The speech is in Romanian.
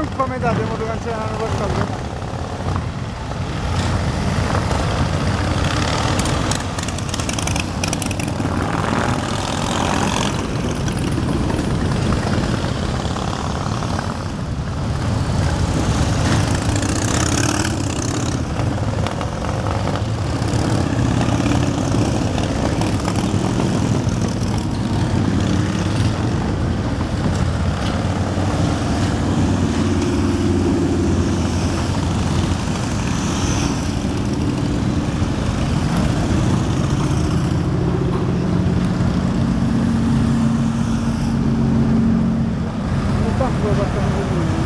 Bank comediat, de mă duc în cea în vârstă. nós estamos evoluindo.